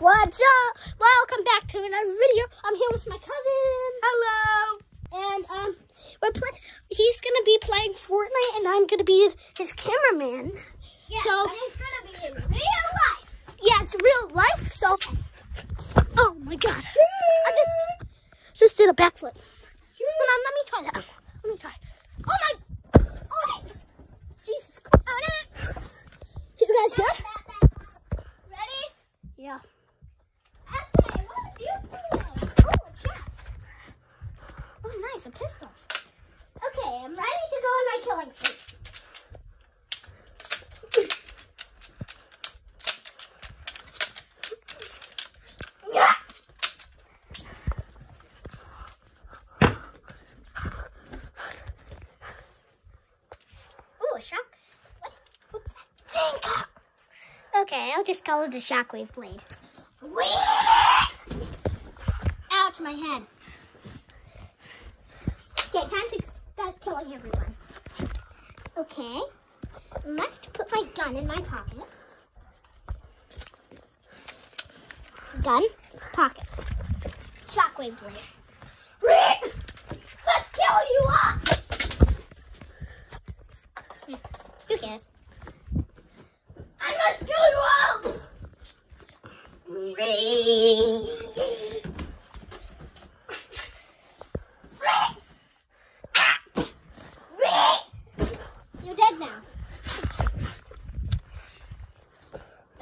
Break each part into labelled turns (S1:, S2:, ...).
S1: What's up? Welcome back to another video. I'm here with my cousin.
S2: Hello.
S1: And um, we're playing. He's gonna be playing Fortnite, and I'm gonna be his cameraman.
S2: Yeah,
S1: So-
S2: it's gonna be in real life.
S1: Yeah, it's real life. So, oh my god, I just just did a backflip. Hold on, let me try that. Let me try. Oh my! Oh my! Jesus Christ! You guys good?
S2: Ready?
S1: Yeah.
S2: Okay, what are you doing? Oh, a chest.
S1: Oh, nice, a pistol.
S2: Okay, I'm ready to go on my killing spree. Yeah.
S1: Ooh, a shock. What? What's that thing? Okay, I'll just call it the shockwave blade.
S2: Ouch, my head.
S1: Okay, time to start killing everyone. Okay, must put my gun in my pocket. Gun, pocket. Shockwave blade. You're dead now.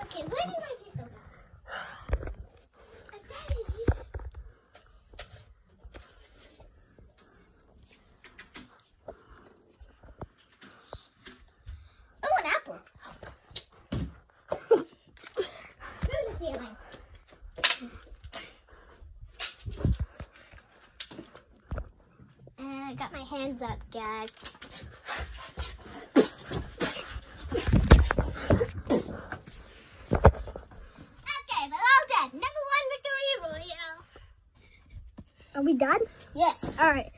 S1: Okay, where did my pistol go? I thought it is. Oh, an apple. Through the ceiling. And I got my hands up, guys.
S2: Okay, they're all dead. Number one victory royale.
S1: Are we done?
S2: Yes.
S1: All right.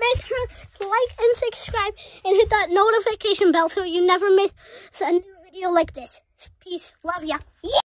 S1: Make sure to like and subscribe and hit that notification bell so you never miss a new video like this. Peace. Love ya.
S2: Yeah.